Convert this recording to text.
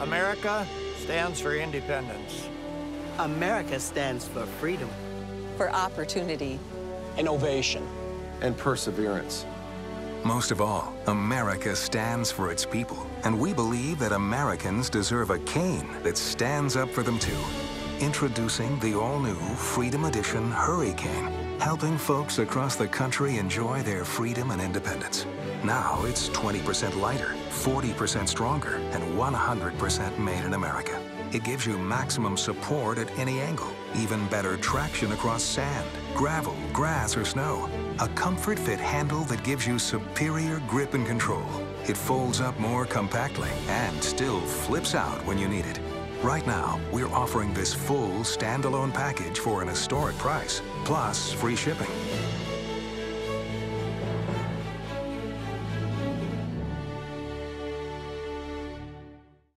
America stands for independence. America stands for freedom. For opportunity. Innovation. And perseverance. Most of all, America stands for its people. And we believe that Americans deserve a cane that stands up for them too. Introducing the all-new Freedom Edition HurryCane, helping folks across the country enjoy their freedom and independence. Now it's 20% lighter, 40% stronger, and 100% made in America. It gives you maximum support at any angle, even better traction across sand, gravel, grass, or snow. A comfort fit handle that gives you superior grip and control. It folds up more compactly and still flips out when you need it. Right now, we're offering this full standalone package for an historic price, plus free shipping.